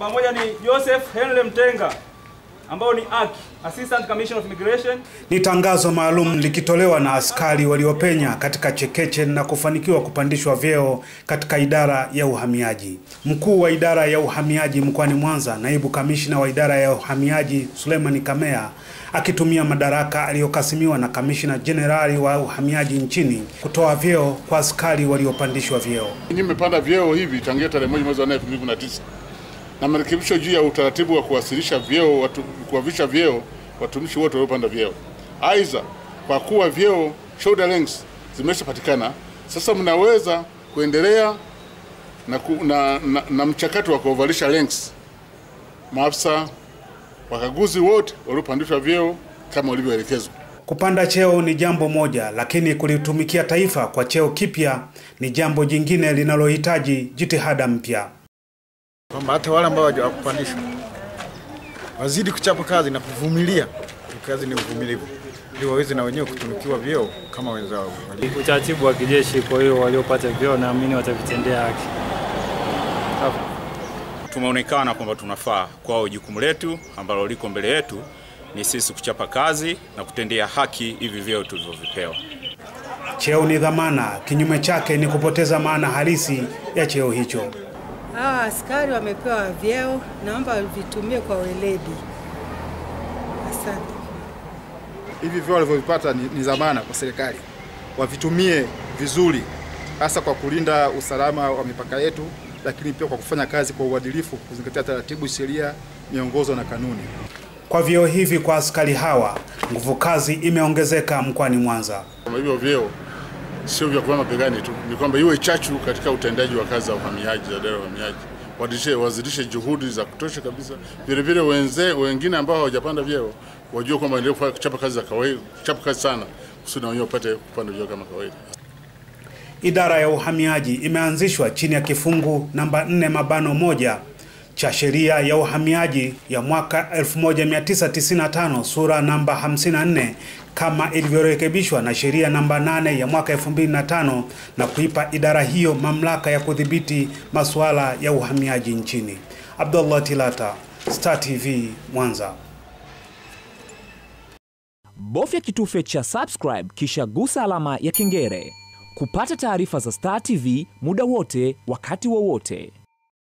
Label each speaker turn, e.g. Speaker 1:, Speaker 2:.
Speaker 1: Pamoja ni Joseph Henry Mtenga ambao ni AK, Assistant Commissioner of Immigration.
Speaker 2: Ni tangazo maalum likitolewa na askari waliopenya katika chekeche na kufanikiwa kupandishwa vyeo katika idara ya uhamiaji. Mkuu wa idara ya uhamiaji mkoani Mwanza, naibu kamishina wa idara ya uhamiaji Suleiman Kamea akitumia madaraka aliyokasimiwa na kamishina jenerali wa uhamiaji nchini kutoa vyeo kwa askari waliopandishwa vyeo.
Speaker 3: Nyinyi mmepanda vyeo hivi tangia tarehe moja mwezi wa nne elfu mbili kumi na marekebisho juu ya utaratibu wa kuwasilisha vyeo watu, kuwavisha vyeo watumishi wote waliopanda vyeo. Aidha, kwa kuwa vyeo shoulder lengths zimeshapatikana, sasa mnaweza kuendelea na, ku, na, na, na mchakato wa kuwavalisha lengths maafisa wakaguzi wote waliopandishwa vyeo kama walivyoelekezwa.
Speaker 2: Kupanda cheo ni jambo moja, lakini kulitumikia taifa kwa cheo kipya ni jambo jingine linalohitaji jitihada mpya.
Speaker 4: Kwamba hata wale ambao hawakupandishwa wazidi kuchapa kazi na kuvumilia. Kazi ni uvumilivu, ili waweze na wenyewe kutunukiwa vyeo kama wenzao.
Speaker 5: utaratibu wa kijeshi. Kwa hiyo waliopata vyeo naamini watavitendea haki.
Speaker 6: Tumeonekana kwamba tunafaa kwao. Jukumu letu ambalo liko mbele yetu ni sisi kuchapa kazi na kutendea haki hivi vyeo tulivyovipewa.
Speaker 2: Cheo ni dhamana, kinyume chake ni kupoteza maana halisi ya cheo hicho.
Speaker 7: Hawa askari wamepewa vyeo, naomba vitumie kwa weledi. Asante.
Speaker 8: hivi vyeo walivyovipata ni, ni zamana kwa serikali, wavitumie vizuri, hasa kwa kulinda usalama wa mipaka yetu, lakini pia kwa kufanya kazi kwa uadilifu, kuzingatia taratibu, sheria, miongozo na kanuni.
Speaker 2: Kwa vyeo hivi kwa askari hawa, nguvu kazi imeongezeka mkoani Mwanza.
Speaker 3: Kama hivyo vyeo sio vya kuwa mapigani tu, ni kwamba iwe chachu katika utendaji wa kazi za uhamiaji, za idara ya uhamiaji, wazidishe, wazidishe juhudi za kutosha kabisa. Vile vile wenze wengine ambao hawajapanda vyeo wajue kwamba kufanya kuchapa kazi za kawaida, kuchapa kazi sana kusudi na wenyewe wapate kupanda vyeo kama kawaida.
Speaker 2: Idara ya uhamiaji imeanzishwa chini ya kifungu namba 4 mabano moja cha sheria ya uhamiaji ya mwaka 1995 sura namba 54 kama ilivyorekebishwa na sheria namba 8 ya mwaka 2005 na kuipa idara hiyo mamlaka ya kudhibiti masuala ya uhamiaji nchini. Abdullah Tilata, Star TV, Mwanza.
Speaker 9: Bofya kitufe cha subscribe kisha gusa alama ya kengele kupata taarifa za Star TV muda wote wakati wowote.